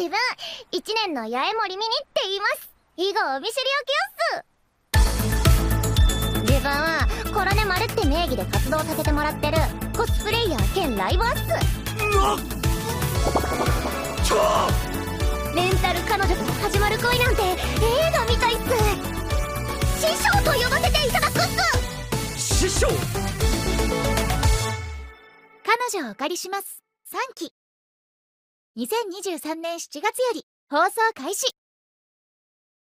自分一年の八重森ミニって言います以後お見知りおきよっす自分はコロネマルって名義で活動させてもらってる。コスプレイヤー兼ライバーっすなちょレンタル彼女から始まる恋なんて映画みたいっす師匠と呼ばせていただくっす!師匠!彼女をお借りします。3期2023年7月より放送開始。